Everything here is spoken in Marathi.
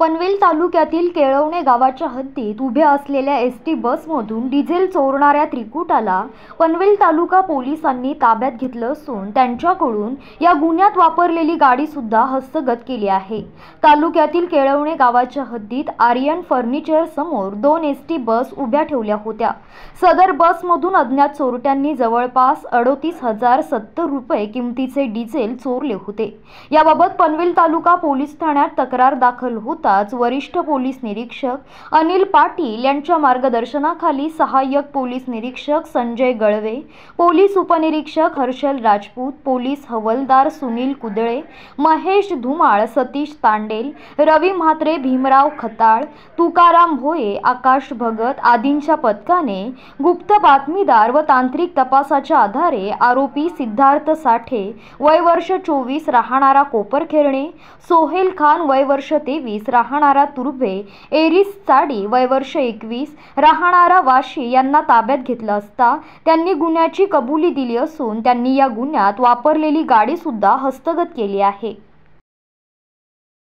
पनवेल तालुक्यातील केळवणे गावाच्या हद्दीत उभ्या असलेल्या एस टी बसमधून डिझेल चोरणाऱ्या त्रिकुटाला पनवेल तालुका पोलिसांनी ताब्यात घेतलं असून त्यांच्याकडून या गुन्ह्यात वापरलेली गाडीसुद्धा हस्तगत केली आहे. तालुक्यातील केळवणे गावाच्या हद्दीत आर्यन फर्निचर समोर दोन एस टी बस उभ्या ठेवल्या होत्या. सदर बसमधून अज्ञात चोरट्यांनी जवळपास अडोतीस हजार सत्तर रुपये किमतीचे डिझेल चोरले होते. याबाबत पनवेल तालुका पोलीस ठाण्यात तक्रार दाखल होताच वरिष्ठ पोलीस निरीक्षक अनिल पाटील यांच्या मार्गदर्शनाखाली सहाय्यक पोलीस निरीक्षक संजय गळवे पोलीस उपनिरीक्षक हर्षल राजपूत पोलीस हवलदार सुनील कुदळे महेश धुमाळ सतीश तांडेल रवी म्हात्रे भीमराव खताळ तुकाराम भोये आकाश भगत आदींच्या पथकाने गुप्त बातमीदार व तांत्रिक तपासाच्या आधारे आरोपी सिद्धार्थ साठे वय वर्ष चोवीस राहणारा कोपरखेरणे सोहेल खान वय वर्ष तेवीस राहणारा तुर्भे एरिस चाडी वय वर्ष एकवीस. राहणारा वाशी यांना ताब्यात घेतलं असता त्यांनी गुन्ह्याची कबुली दिली असून त्यांनी या गुन्ह्यात वापरलेली गाडी सुद्धा हस्तगत केली आहे.